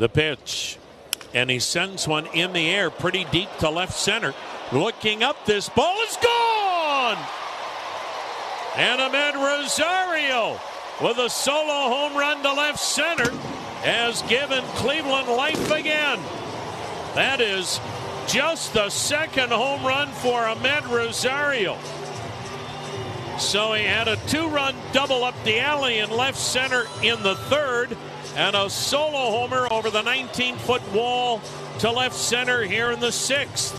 The pitch. And he sends one in the air pretty deep to left center. Looking up, this ball is gone! And Amed Rosario with a solo home run to left center has given Cleveland life again. That is just the second home run for Amed Rosario. So he had a two run double up the alley in left center in the third, and a solo homer over the 19 foot wall to left center here in the sixth.